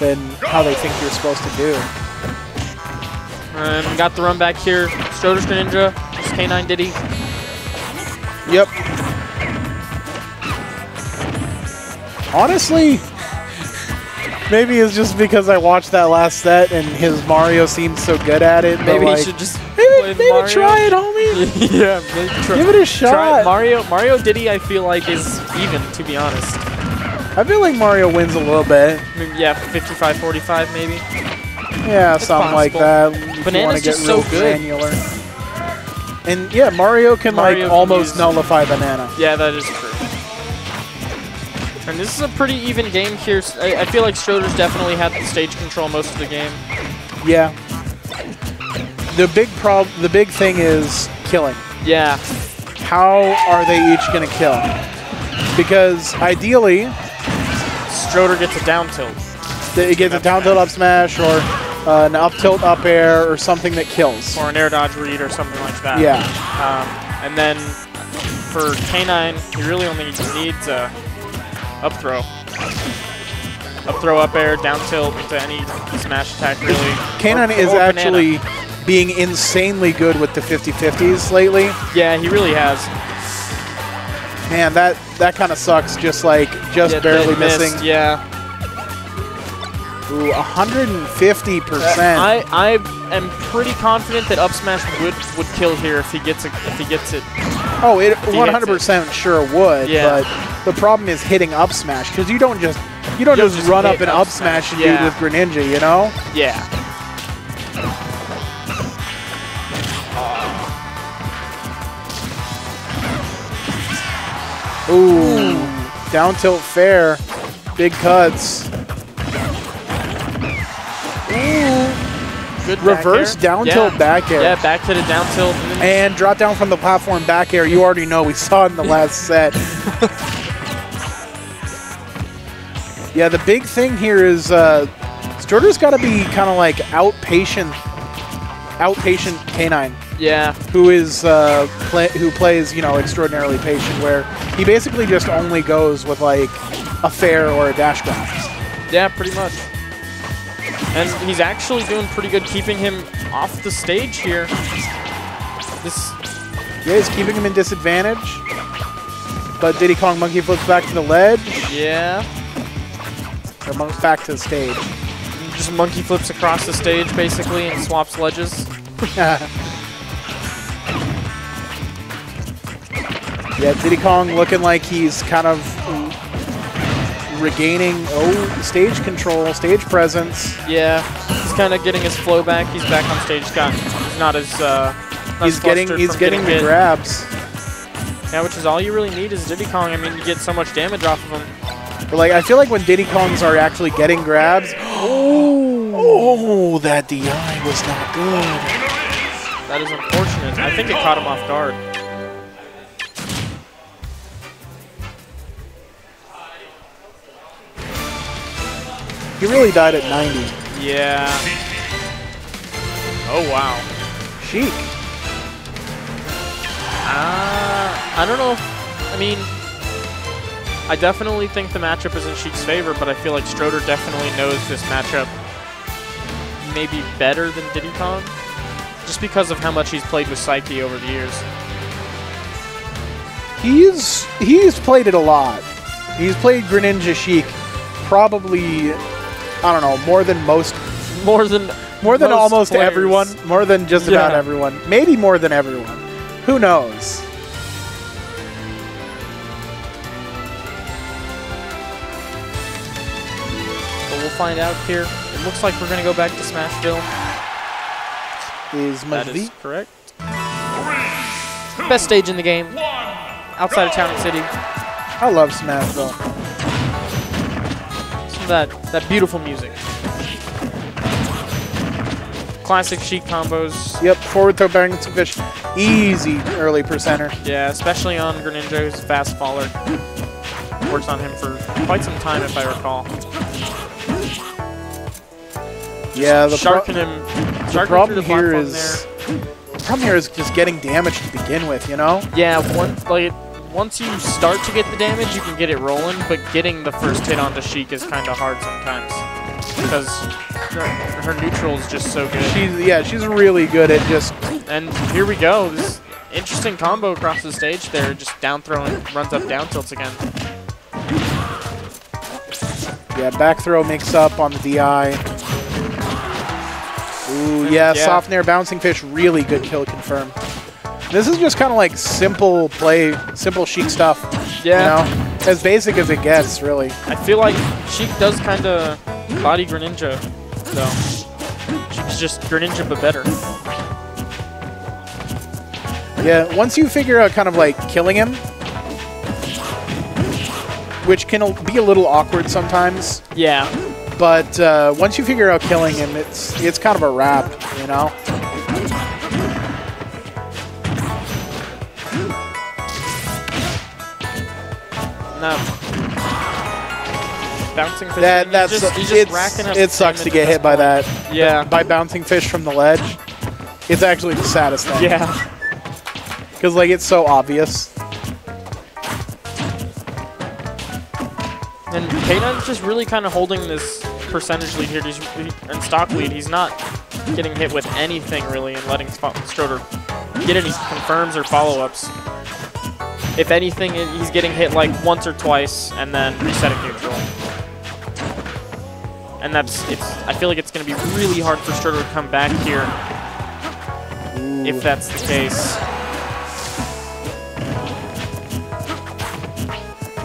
than how they think you're supposed to do. And got the run back here. Stroder's Greninja, just K9 Diddy. Yep. Honestly, maybe it's just because I watched that last set and his Mario seemed so good at it. Maybe like, he should just maybe, maybe try it, homie. yeah, maybe try, Give it a try shot. Mario, Mario Diddy, I feel like is even, to be honest. I feel like Mario wins a little bit. I mean, yeah, 55, 45 maybe. Yeah, something like that. possible. If you Banana's get just so good. granular. And yeah, Mario can Mario like almost nullify banana. Yeah, that is true. And this is a pretty even game here. I feel like Stroder's definitely had the stage control most of the game. Yeah. The big prob, the big thing is killing. Yeah, How are they each going to kill? Because ideally, Stroder gets a down tilt. it gets a down tilt up smash or uh, an up tilt up air or something that kills. or an air dodge read or something like that. Yeah. Um, and then for K9, he really only needs a up throw. Up throw, up air, down tilt to any smash attack really. Kanon Or- is or banana. actually being insanely good with the 50-50s lately. Yeah, he really has. Man, that that kind of sucks. Just like just Yeah, barely missed, missing. Yeah. Ooh, 150 percent. I, I am pretty confident that up smash would would kill here if he gets it if he gets it. Oh, it 100 percent sure would. Yeah. But the problem is hitting up smash because you don't just you don't You don't just, run up and up smash and smash. do it Yeah. with Greninja. You know. Yeah. Ooh, down tilt fair, big cuts. Ooh. Good Reverse down yeah. tilt back air. Yeah, back to the down tilt. And drop down from the platform back air. You already know we saw it in the last set. yeah, the big thing here is uh, Stroder's got to be kind of like outpatient, outpatient K9 yeah. who is uh, play, who plays you know extraordinarily patient, where he basically just only goes with like a fair or a dash grab. Yeah, pretty much. And he's actually doing pretty good keeping him off the stage here. This, Yeah, he's keeping him in disadvantage. But Diddy Kong monkey flips back to the ledge, yeah, or back to the stage. just monkey flips across the stage basically and swaps ledges. Yeah, Diddy Kong looking like he's kind of regaining oh stage control, stage presence. Yeah, he's kind of getting his flow back. He's back on stage. Got he's not as uh, not He's as getting he's from getting the grabs. Yeah, which is all you really need is Diddy Kong. I mean, you get so much damage off of him. But like I feel like when Diddy Kongs are actually getting grabs, oh, oh, that DI was not good. That is unfortunate. I think it caught him off guard. He really died at 90. Yeah. Oh wow. Sheik. Uh, I don't know. If, I mean, I definitely think the matchup is in Sheik's favor, but I feel like Stroder definitely knows this matchup maybe better than Diddy Kong, just because of how much he's played with Psyche over the years. He's he's played it a lot. He's played Greninja Sheik probably I don't know, more than most More than more than almost players. everyone, more than just about everyone. Maybe more than everyone. Who knows? But we'll find out here. It looks like we're gonna go back to Smashville. Is That Majvi? is correct. Best stage in the game. Outside of town and city. I love Smashville. That, that beautiful music. Classic Sheik combos. Yep, forward throw bouncing fish. Easy early percenter. Yeah, especially on Greninja, who's a fast faller. Works on him for quite some time, if I recall. Yeah, the, pro- him. the problem the here is the problem here is just getting damage to begin with, you know? Yeah, one, like, once you start to get the damage, you can get it rolling, but getting the first hit onto Sheik is kind of hard sometimes. because her, her neutral is just so good. She's yeah, she's really good at just And here we go. This interesting combo across the stage there. Just down throwing, runs up down tilts again. yeah back throw mix up on the DI. Ooh yeah, Yeah. soft nair bouncing fish, really good kill confirm. This is just kind of like simple play, simple Sheik stuff. Yeah. You know, as basic as it gets, really. I feel like Sheik does kind of body Greninja, though. She's just Greninja, but better. Yeah, once you figure out kind of like killing him, which can be a little awkward sometimes, Yeah. but uh, once you figure out killing him, it's it's kind of a wrap, you know. No. Bouncing fish. That he's that's just, he's just racking up it sucks to get hit by point. that. Yeah. by bouncing fish from the ledge. It's actually the saddest thing. Yeah. because like it's so obvious. And K9's just really kind of holding this percentage lead here. And stock lead. He's not getting hit with anything really and letting Sp- Stroder get any confirms or follow-ups. If anything, he's getting hit like once or twice and then resetting neutral. And that's it's. I feel like it's going to be really hard for Stroder to come back here if that's the case.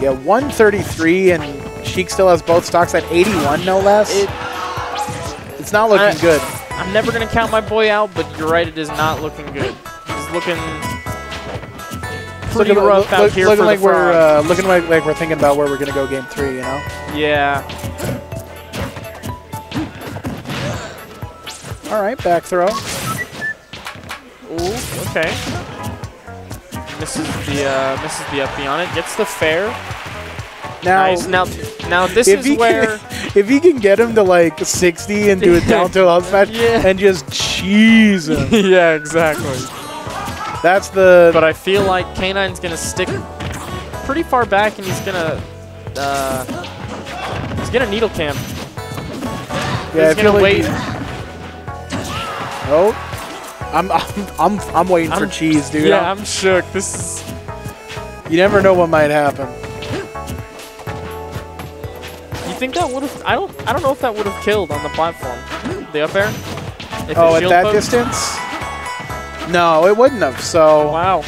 Yeah, 133, and Sheik still has both stocks at 81, no less. It, it's not looking I- good. I'm never going to count my boy out, but you're right. It is not looking good. He's looking pretty looking, rough look- out here looking for like the we're uh, looking like, like we're thinking about where we're gonna go game three. You know. Yeah. All right, back throw. Ooh, okay. Misses the uh, misses the up B on it. Gets the fair. Now, nice. Now, now this is where. can, if he can get him to like 60 and do a down to up smash Yeah. and just cheese him, yeah, exactly. That's the. But I feel like K9's gonna stick pretty far back, and he's gonna uh, he's gonna needle camp. yeah, he's gonna like wait. he- Oh, I'm I'm I'm, I'm waiting for I'm- cheese, dude. yeah, I'm- I'm shook. This is. you never know what might happen. You think that would have? I don't. I don't know if that would have killed on the platform. The up air. If Oh, it at that distance? No, it wouldn't have. So Wow.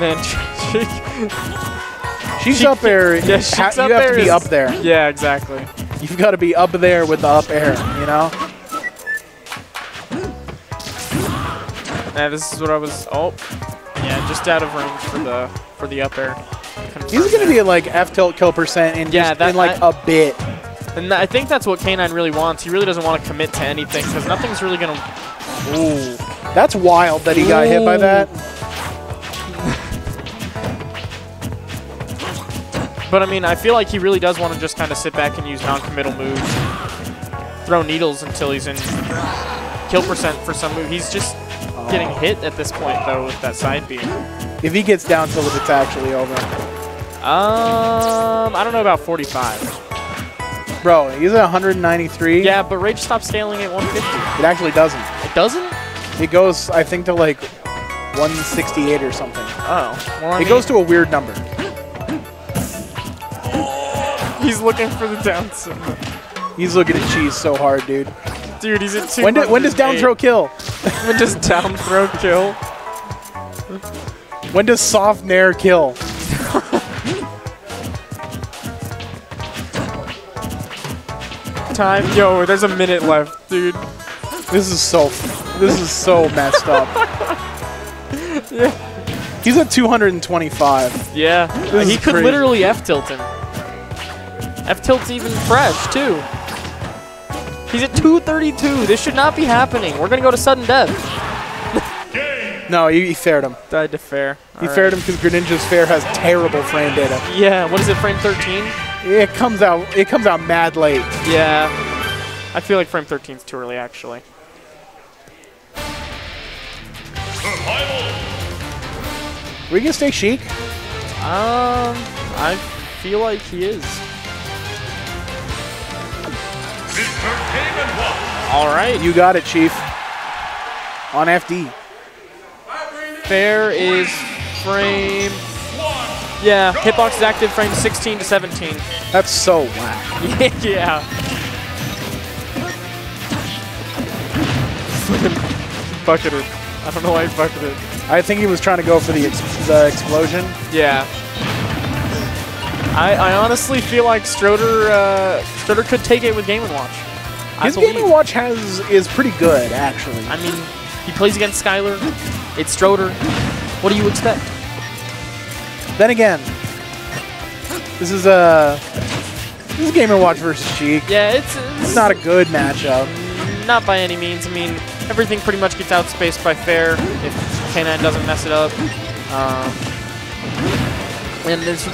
Man, she's she- up there. yeah, she's you have to be up there. yeah, exactly. You've got to be up there with the up air. You know. Yeah, this is what I was. Oh, yeah, just out of range for the for the up air. He's gonna be at like F tilt kill percent in Yeah, just that- in like I- a bit. And I think that's what K9 really wants. He really doesn't want to commit to anything because nothing's really gonna. Ooh. That's wild that he got hit by that. But I mean, I feel like he really does want to just kind of sit back and use non-committal moves, throw needles until he's in kill percent for some move. He's just getting hit at this point though with that side B. If he gets down till it's actually over, Um, I don't know about 45. bro, he's at 193. Yeah, but Rage stopped scaling at 150. it actually doesn't. It doesn't? It goes, I think, to like 168 or something. Oh, well, It mean, goes to a weird number. He's looking for the down s- He's looking at cheese so hard, dude. Dude, he's at two. When, do, when does down throw kill? When does down throw kill? When does soft nair kill? Time. Yo, there's a minute left, dude. This is so, this is so messed up. Yeah. He's at 225. Yeah. This uh, he could crazy. literally F tilt him. F tilt's even fresh, too. He's at 232. This should not be happening. We're going to go to sudden death. No, he, he fared him. Died to fair. He fared him because Greninja's fair has terrible frame data. Yeah, what is it, frame 13? It comes out, it comes out mad late. Yeah. I feel like frame 13 is too early, actually. We can stay Sheik. Um, I feel like he is. All right. You got it, Chief. On FD. Fair is frame. Yeah, hitbox is active frame 16 to 17. That's so whack. yeah. bucketed. It. I don't know why he bucketed. I think he was trying to go for the, ex the explosion. Yeah. I, I honestly feel like Stroder uh, Stroder could take it with Game & Watch. His. Game & Watch has is pretty good, actually. I mean, he plays against Skylar. It's Stroder. What do you expect? Then again, this is a this is Game & Watch versus Sheik. Yeah, it's, It's it's not a good matchup. Not by any means. I mean, everything pretty much gets outspaced by fair if K9 doesn't mess it up. Um, and there's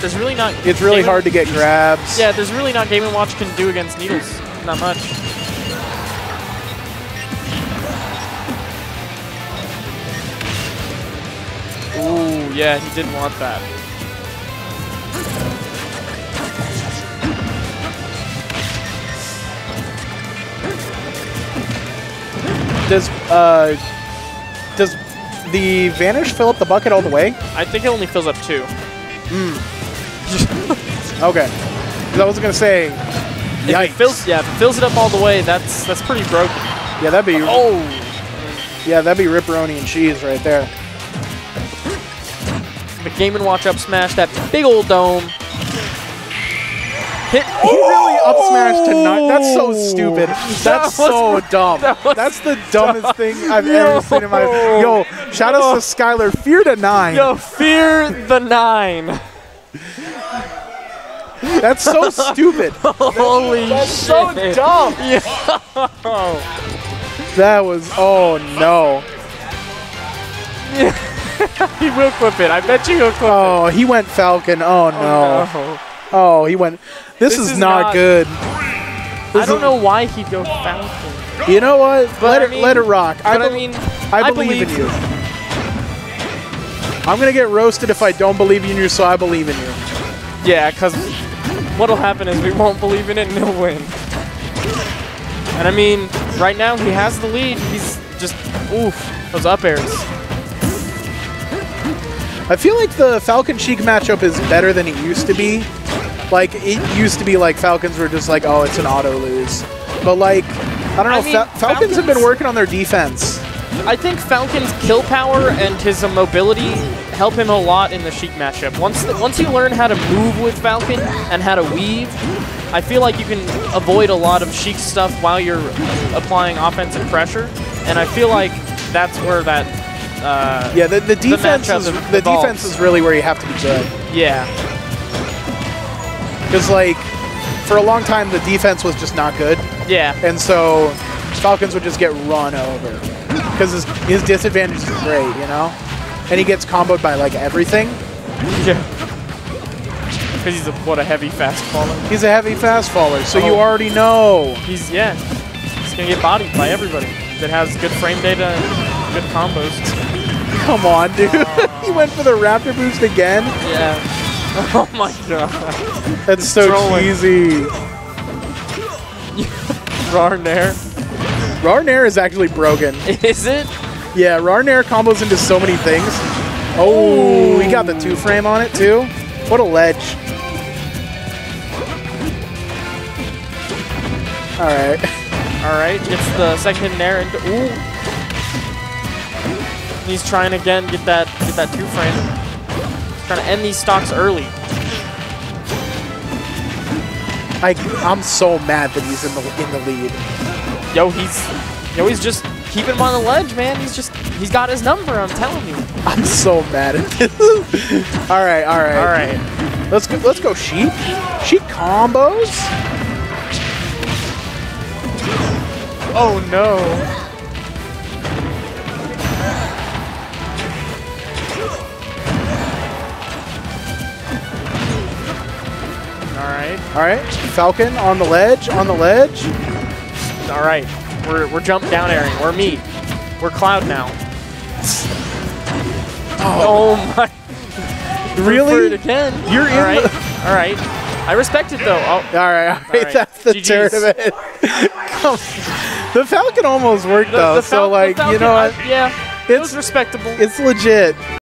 there's really not. It's really Game- hard to get grabs. Yeah, there's really not Game and Watch can do against Needles. Not much. Ooh, yeah, he didn't want that. Does uh does the vanish fill up the bucket all the way? I think it only fills up two. Hmm. Okay. 'Cause I was gonna say, If it fills, yeah, if it fills it up all the way, that's that's pretty broken. yeah, that'd be Oh, yeah, that'd be ripperoni and cheese right there. the Game Watch up smash that big old dome. Hit. He really up smashed to nine. That's so stupid. That's was- so dumb. that That's the dumbest thing I've Yo. ever seen in my life. Yo, shout out to Skylar. Fear to nine. Yo, fear the nine. That's so stupid. Holy That's shit. so dumb. Yo. That was oh no. he will clip it. I bet you he'll clip it. Oh, he went Falcon. Oh it. no. Oh, no. Oh, he went. This, This is, is not, not- good. I don't know why he'd go Falcon. You know what? But let I it let it rock. I, I mean, I I believe, in you. I'm gonna get roasted if I don't believe in you, so I believe in you. yeah, because what'll happen is we won't believe in it and he'll win. And I mean, right now he has the lead. He's just, oof, those up airs. I feel like the Falcon Sheik matchup is better than it used to be. Like it used to be like Falcons were just like, oh, it's an auto lose. But like, I don't know. I mean, Fa- Falcons have been working on their defense. I think Falcon's kill power and his uh, mobility help him a lot in the Sheik matchup. Once the, once you learn how to move with Falcon and how to weave, I feel like you can avoid a lot of Sheik stuff while you're applying offensive pressure. And I feel like that's where that, uh, Yeah, the, the defense matchup is evolves. the defense is really where you have to be good. yeah, Because like, for a long time the defense was just not good, yeah, and so Falcons would just get run over. Because his, his disadvantage is great, you know, and he gets comboed by like everything. yeah. Because he's a, what a heavy fast faller. He's a heavy fast faller, so you Oh. already know. He's yeah, he's gonna get bodied by everybody that has good frame data and good combos. Come on, dude. he went for the Raptor boost again. Yeah. Oh my god. That's so Trolling. cheesy. Rarnair. Rarnair is actually broken. Is it? Yeah, Rarnair combos into so many things. Oh, he got the two frame on it too. What a ledge. All right. Alright, gets the second hidden air into ooh. He's trying again get that get that two frame. Trying to end these stocks early. I, I'm so mad that he's in the in the lead. Yo, he's yo, he's just keeping him on the ledge, man. He's just he's got his number, I'm telling you. I'm so mad at this. all right, all right, Alright. Let's go. Let's go. Sheep. Sheep combos. Oh no. Alright. All right. Falcon on the ledge. On the ledge. Alright. We're we're jump down airing. We're me. We're cloud now. Oh, oh my For it Really? again. You're in All right, all right. I respect it though. Oh, All right, all right, right. that's the GG's. tournament. The Falcon almost worked the, though, the so like you know I- what? yeah, it It's- was respectable. It's legit.